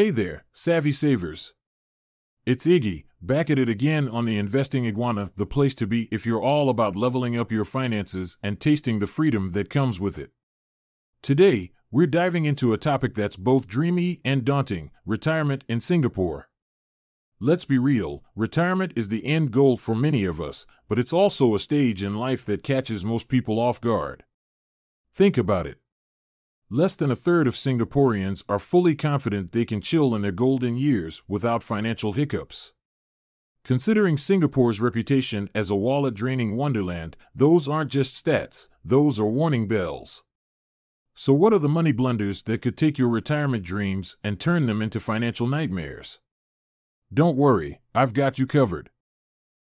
Hey there, savvy savers. It's Iggy, back at it again on the Investing Iguana, the place to be if you're all about leveling up your finances and tasting the freedom that comes with it. Today, we're diving into a topic that's both dreamy and daunting retirement in Singapore. Let's be real, retirement is the end goal for many of us, but it's also a stage in life that catches most people off guard. Think about it. Less than a third of Singaporeans are fully confident they can chill in their golden years without financial hiccups. Considering Singapore's reputation as a wallet draining wonderland, those aren't just stats, those are warning bells. So, what are the money blunders that could take your retirement dreams and turn them into financial nightmares? Don't worry, I've got you covered.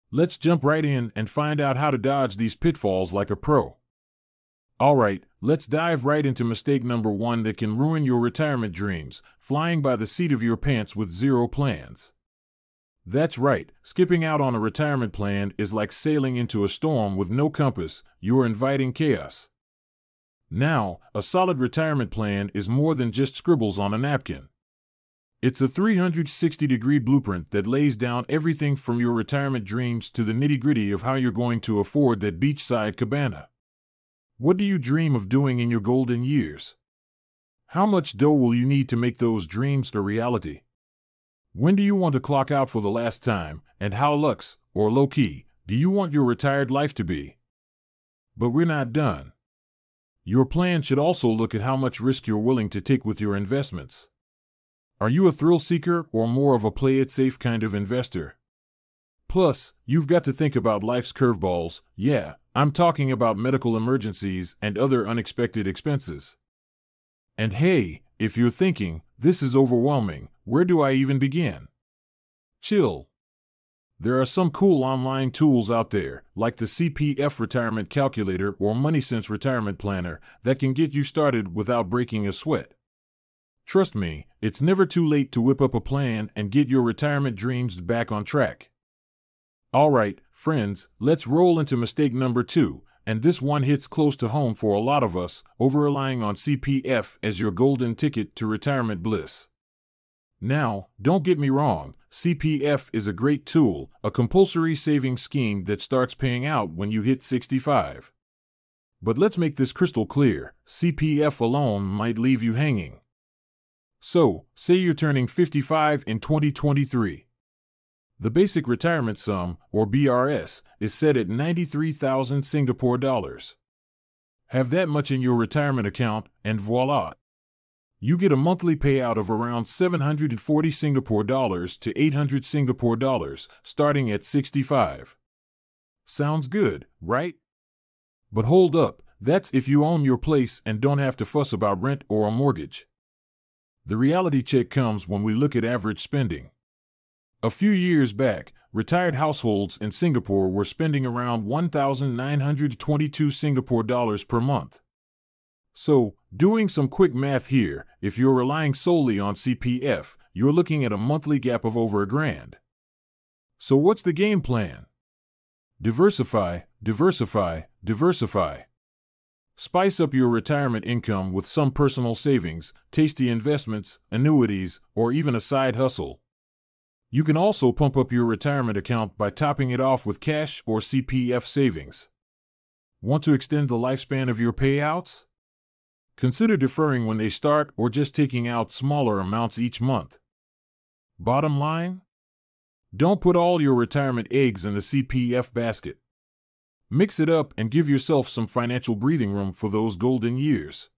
Let's jump right in and find out how to dodge these pitfalls like a pro. All right, let's dive right into mistake number one that can ruin your retirement dreams flying by the seat of your pants with zero plans. That's right, skipping out on a retirement plan is like sailing into a storm with no compass, you're inviting chaos. Now, a solid retirement plan is more than just scribbles on a napkin. It's a 360 degree blueprint that lays down everything from your retirement dreams to the nitty gritty of how you're going to afford that beachside cabana. What do you dream of doing in your golden years? How much dough will you need to make those dreams a reality? When do you want to clock out for the last time, and how luxe, or low key, do you want your retired life to be? But we're not done. Your plan should also look at how much risk you're willing to take with your investments. Are you a thrill seeker or more of a play it safe kind of investor? Plus, you've got to think about life's curveballs, yeah, I'm talking about medical emergencies and other unexpected expenses. And hey, if you're thinking, this is overwhelming, where do I even begin? Chill. There are some cool online tools out there, like the CPF Retirement Calculator or MoneySense Retirement Planner, that can get you started without breaking a sweat. Trust me, it's never too late to whip up a plan and get your retirement dreams back on track. All right, friends, let's roll into mistake number two, and this one hits close to home for a lot of us, over relying on CPF as your golden ticket to retirement bliss. Now, don't get me wrong, CPF is a great tool, a compulsory savings scheme that starts paying out when you hit 65. But let's make this crystal clear CPF alone might leave you hanging. So, say you're turning 55 in 2023. The basic retirement sum, or BRS, is set at 93,000 Singapore dollars. Have that much in your retirement account, and voila! You get a monthly payout of around 740 Singapore dollars to 800 Singapore dollars, starting at 65. Sounds good, right? But hold up, that's if you own your place and don't have to fuss about rent or a mortgage. The reality check comes when we look at average spending. A few years back, retired households in Singapore were spending around 1,922 Singapore dollars per month. So, doing some quick math here, if you're relying solely on CPF, you're looking at a monthly gap of over a grand. So, what's the game plan? Diversify, diversify, diversify. Spice up your retirement income with some personal savings, tasty investments, annuities, or even a side hustle. You can also pump up your retirement account by topping it off with cash or CPF savings. Want to extend the lifespan of your payouts? Consider deferring when they start or just taking out smaller amounts each month. Bottom line? Don't put all your retirement eggs in the CPF basket. Mix it up and give yourself some financial breathing room for those golden years.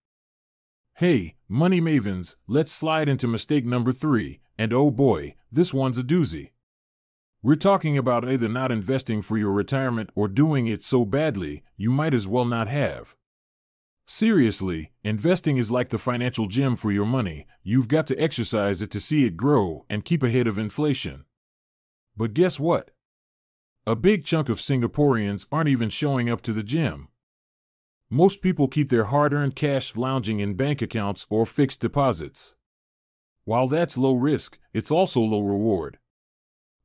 Hey, money mavens, let's slide into mistake number three and oh boy, this one's a doozy. We're talking about either not investing for your retirement or doing it so badly you might as well not have. Seriously, investing is like the financial gym for your money. You've got to exercise it to see it grow and keep ahead of inflation. But guess what? A big chunk of Singaporeans aren't even showing up to the gym. Most people keep their hard earned cash lounging in bank accounts or fixed deposits. While that's low risk, it's also low reward.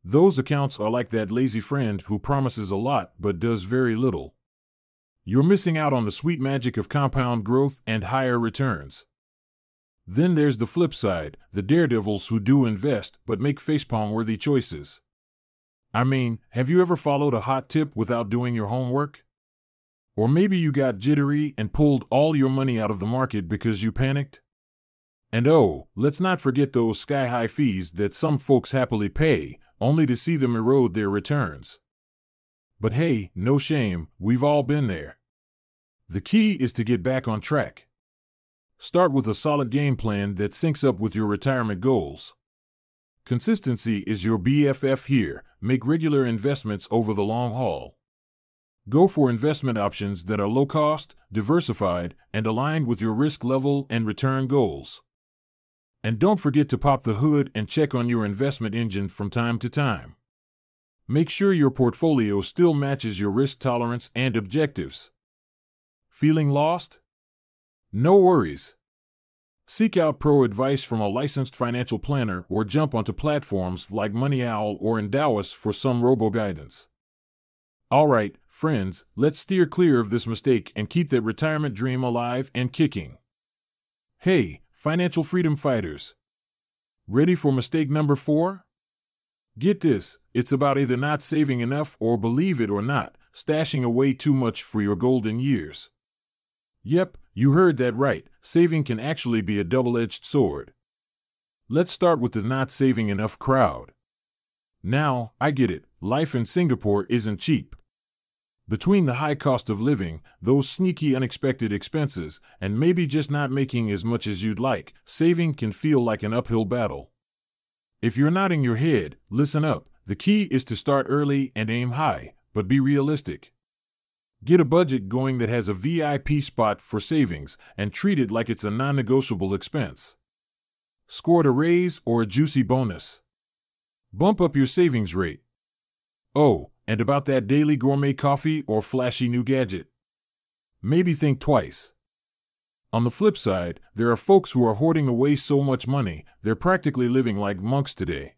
Those accounts are like that lazy friend who promises a lot but does very little. You're missing out on the sweet magic of compound growth and higher returns. Then there's the flip side the daredevils who do invest but make facepalm worthy choices. I mean, have you ever followed a hot tip without doing your homework? Or maybe you got jittery and pulled all your money out of the market because you panicked? And oh, let's not forget those sky high fees that some folks happily pay, only to see them erode their returns. But hey, no shame, we've all been there. The key is to get back on track. Start with a solid game plan that syncs up with your retirement goals. Consistency is your BFF here. Make regular investments over the long haul. Go for investment options that are low cost, diversified, and aligned with your risk level and return goals. And don't forget to pop the hood and check on your investment engine from time to time. Make sure your portfolio still matches your risk tolerance and objectives. Feeling lost? No worries. Seek out pro advice from a licensed financial planner or jump onto platforms like MoneyOwl or Endowus for some robo guidance. All right, friends, let's steer clear of this mistake and keep that retirement dream alive and kicking. Hey, financial freedom fighters. Ready for mistake number four? Get this it's about either not saving enough or, believe it or not, stashing away too much for your golden years. Yep, you heard that right. Saving can actually be a double edged sword. Let's start with the not saving enough crowd. Now, I get it, life in Singapore isn't cheap. Between the high cost of living, those sneaky unexpected expenses, and maybe just not making as much as you'd like, saving can feel like an uphill battle. If you're nodding your head, listen up. The key is to start early and aim high, but be realistic. Get a budget going that has a VIP spot for savings and treat it like it's a non negotiable expense. Scored a raise or a juicy bonus. Bump up your savings rate. Oh, and about that daily gourmet coffee or flashy new gadget. Maybe think twice. On the flip side, there are folks who are hoarding away so much money, they're practically living like monks today.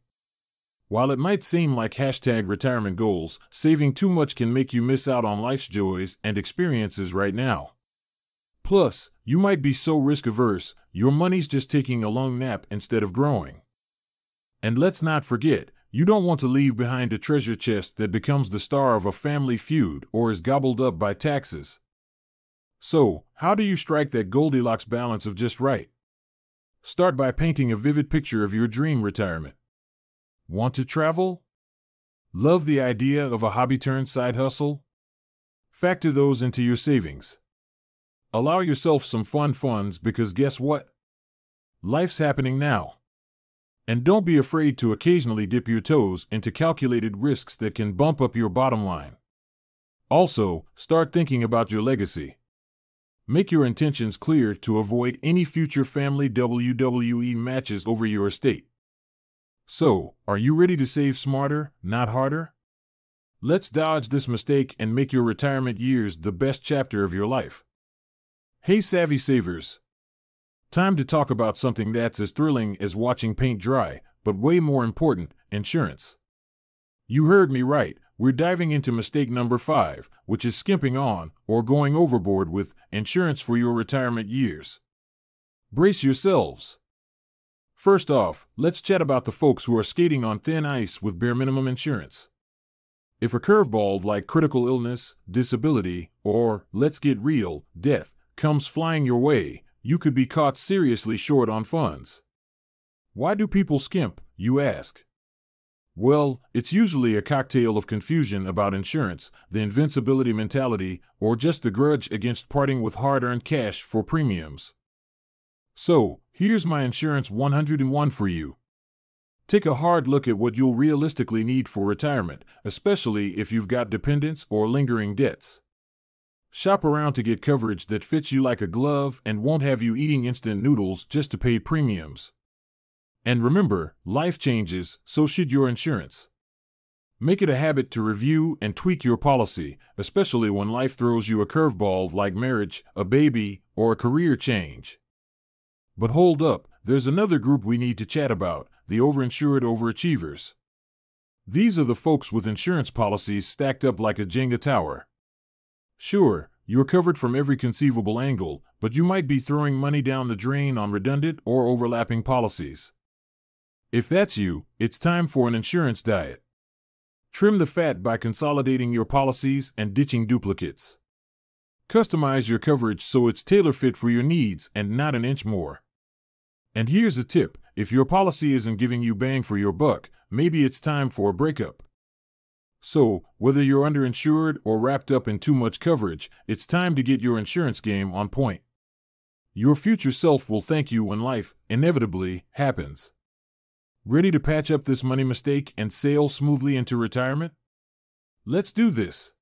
While it might seem like hashtag retirement goals, saving too much can make you miss out on life's joys and experiences right now. Plus, you might be so risk averse, your money's just taking a long nap instead of growing. And let's not forget, you don't want to leave behind a treasure chest that becomes the star of a family feud or is gobbled up by taxes. So, how do you strike that Goldilocks balance of just right? Start by painting a vivid picture of your dream retirement. Want to travel? Love the idea of a hobby turned side hustle? Factor those into your savings. Allow yourself some fun funds because guess what? Life's happening now. And don't be afraid to occasionally dip your toes into calculated risks that can bump up your bottom line. Also, start thinking about your legacy. Make your intentions clear to avoid any future family WWE matches over your estate. So, are you ready to save smarter, not harder? Let's dodge this mistake and make your retirement years the best chapter of your life. Hey, savvy savers! Time to talk about something that's as thrilling as watching paint dry, but way more important insurance. You heard me right, we're diving into mistake number five, which is skimping on or going overboard with insurance for your retirement years. Brace yourselves. First off, let's chat about the folks who are skating on thin ice with bare minimum insurance. If a curveball like critical illness, disability, or, let's get real, death, comes flying your way, you could be caught seriously short on funds. Why do people skimp, you ask? Well, it's usually a cocktail of confusion about insurance, the invincibility mentality, or just the grudge against parting with hard earned cash for premiums. So, here's my insurance 101 for you. Take a hard look at what you'll realistically need for retirement, especially if you've got dependents or lingering debts. Shop around to get coverage that fits you like a glove and won't have you eating instant noodles just to pay premiums. And remember, life changes, so should your insurance. Make it a habit to review and tweak your policy, especially when life throws you a curveball like marriage, a baby, or a career change. But hold up, there's another group we need to chat about the overinsured overachievers. These are the folks with insurance policies stacked up like a Jenga tower. Sure, you're covered from every conceivable angle, but you might be throwing money down the drain on redundant or overlapping policies. If that's you, it's time for an insurance diet. Trim the fat by consolidating your policies and ditching duplicates. Customize your coverage so it's tailor fit for your needs and not an inch more. And here's a tip if your policy isn't giving you bang for your buck, maybe it's time for a breakup. So, whether you're underinsured or wrapped up in too much coverage, it's time to get your insurance game on point. Your future self will thank you when life, inevitably, happens. Ready to patch up this money mistake and sail smoothly into retirement? Let's do this.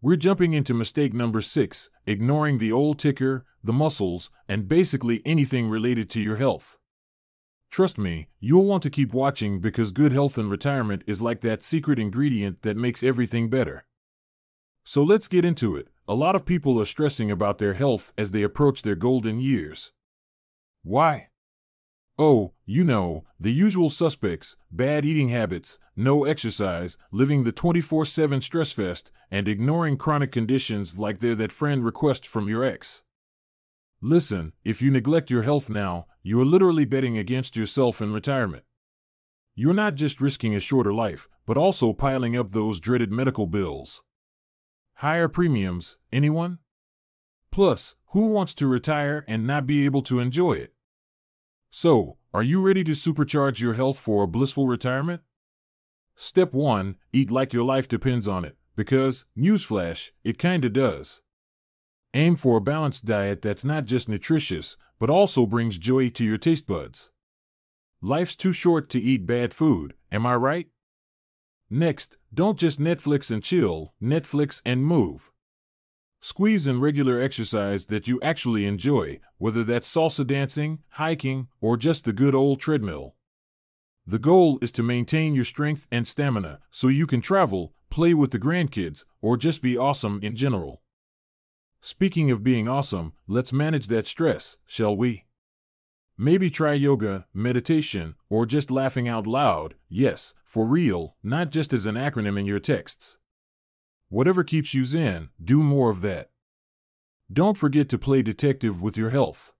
We're jumping into mistake number six, ignoring the old ticker, the muscles, and basically anything related to your health. Trust me, you'll want to keep watching because good health in retirement is like that secret ingredient that makes everything better. So let's get into it. A lot of people are stressing about their health as they approach their golden years. Why? Oh, you know, the usual suspects bad eating habits, no exercise, living the 24 7 stress fest, and ignoring chronic conditions like they're that friend request from your ex. Listen, if you neglect your health now, you are literally betting against yourself in retirement. You're not just risking a shorter life, but also piling up those dreaded medical bills. Higher premiums, anyone? Plus, who wants to retire and not be able to enjoy it? So, are you ready to supercharge your health for a blissful retirement? Step 1 Eat like your life depends on it, because, newsflash, it kinda does. Aim for a balanced diet that's not just nutritious, but also brings joy to your taste buds. Life's too short to eat bad food, am I right? Next, don't just Netflix and chill, Netflix and move. Squeeze in regular exercise that you actually enjoy, whether that's salsa dancing, hiking, or just the good old treadmill. The goal is to maintain your strength and stamina so you can travel, play with the grandkids, or just be awesome in general. Speaking of being awesome, let's manage that stress, shall we? Maybe try yoga, meditation, or just laughing out loud, yes, for real, not just as an acronym in your texts. Whatever keeps you zen, do more of that. Don't forget to play detective with your health.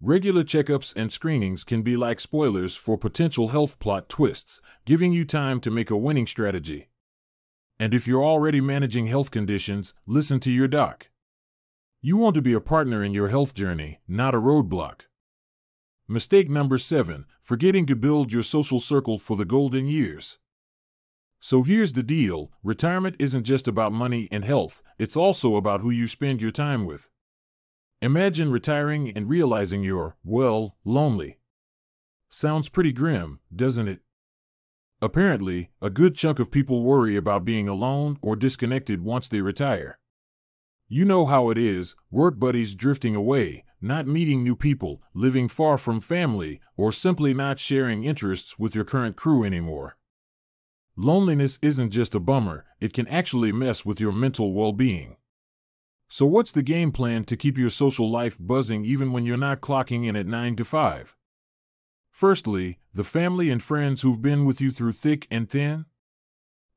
Regular checkups and screenings can be like spoilers for potential health plot twists, giving you time to make a winning strategy. And if you're already managing health conditions, listen to your doc. You want to be a partner in your health journey, not a roadblock. Mistake number seven forgetting to build your social circle for the golden years. So here's the deal retirement isn't just about money and health, it's also about who you spend your time with. Imagine retiring and realizing you're, well, lonely. Sounds pretty grim, doesn't it? Apparently, a good chunk of people worry about being alone or disconnected once they retire. You know how it is work buddies drifting away, not meeting new people, living far from family, or simply not sharing interests with your current crew anymore. Loneliness isn't just a bummer, it can actually mess with your mental well being. So, what's the game plan to keep your social life buzzing even when you're not clocking in at 9 to 5? Firstly, the family and friends who've been with you through thick and thin?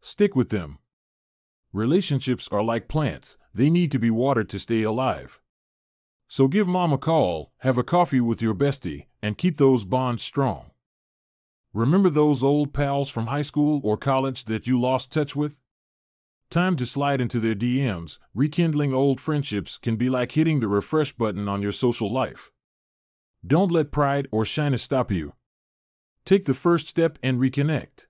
Stick with them. Relationships are like plants, they need to be watered to stay alive. So give mom a call, have a coffee with your bestie, and keep those bonds strong. Remember those old pals from high school or college that you lost touch with? Time to slide into their DMs. Rekindling old friendships can be like hitting the refresh button on your social life. Don't let pride or shyness stop you. Take the first step and reconnect.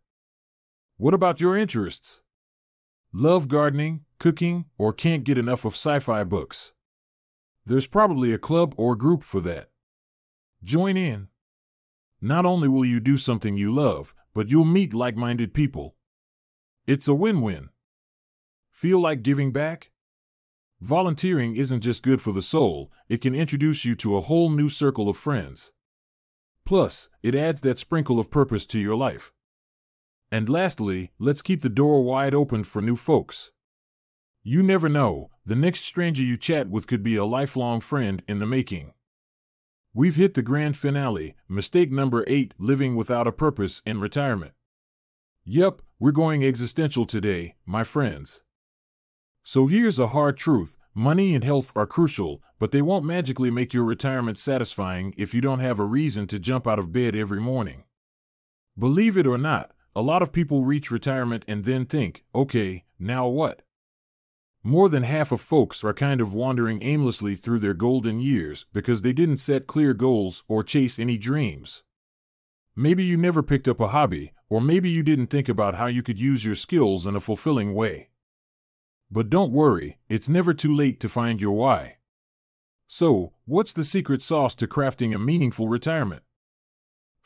What about your interests? Love gardening, cooking, or can't get enough of sci fi books? There's probably a club or group for that. Join in. Not only will you do something you love, but you'll meet like minded people. It's a win win. Feel like giving back? Volunteering isn't just good for the soul, it can introduce you to a whole new circle of friends. Plus, it adds that sprinkle of purpose to your life. And lastly, let's keep the door wide open for new folks. You never know, the next stranger you chat with could be a lifelong friend in the making. We've hit the grand finale, mistake number eight living without a purpose in retirement. Yep, we're going existential today, my friends. So here's a hard truth money and health are crucial, but they won't magically make your retirement satisfying if you don't have a reason to jump out of bed every morning. Believe it or not, a lot of people reach retirement and then think, okay, now what? More than half of folks are kind of wandering aimlessly through their golden years because they didn't set clear goals or chase any dreams. Maybe you never picked up a hobby, or maybe you didn't think about how you could use your skills in a fulfilling way. But don't worry, it's never too late to find your why. So, what's the secret sauce to crafting a meaningful retirement?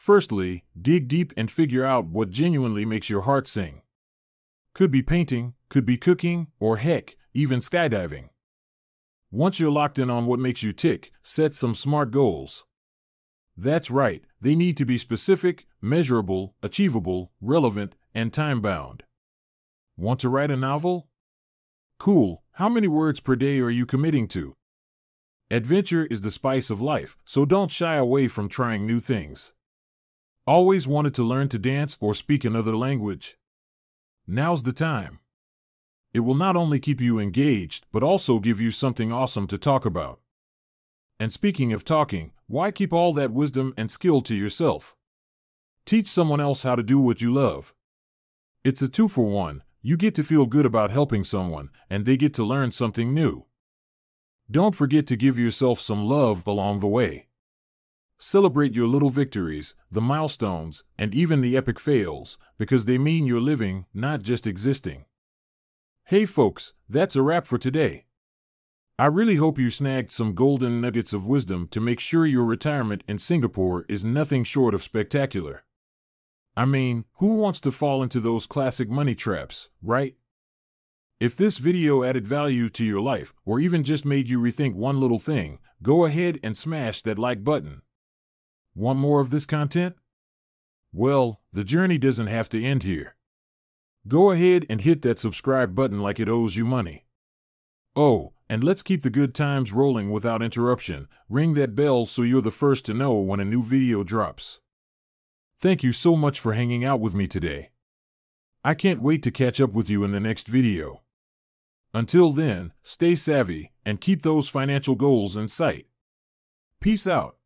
Firstly, dig deep and figure out what genuinely makes your heart sing. Could be painting, could be cooking, or heck, even skydiving. Once you're locked in on what makes you tick, set some smart goals. That's right, they need to be specific, measurable, achievable, relevant, and time bound. Want to write a novel? Cool, how many words per day are you committing to? Adventure is the spice of life, so don't shy away from trying new things. Always wanted to learn to dance or speak another language? Now's the time. It will not only keep you engaged, but also give you something awesome to talk about. And speaking of talking, why keep all that wisdom and skill to yourself? Teach someone else how to do what you love. It's a two for one. You get to feel good about helping someone, and they get to learn something new. Don't forget to give yourself some love along the way. Celebrate your little victories, the milestones, and even the epic fails, because they mean you're living, not just existing. Hey folks, that's a wrap for today. I really hope you snagged some golden nuggets of wisdom to make sure your retirement in Singapore is nothing short of spectacular. I mean, who wants to fall into those classic money traps, right? If this video added value to your life, or even just made you rethink one little thing, go ahead and smash that like button. Want more of this content? Well, the journey doesn't have to end here. Go ahead and hit that subscribe button like it owes you money. Oh, and let's keep the good times rolling without interruption. Ring that bell so you're the first to know when a new video drops. Thank you so much for hanging out with me today. I can't wait to catch up with you in the next video. Until then, stay savvy and keep those financial goals in sight. Peace out.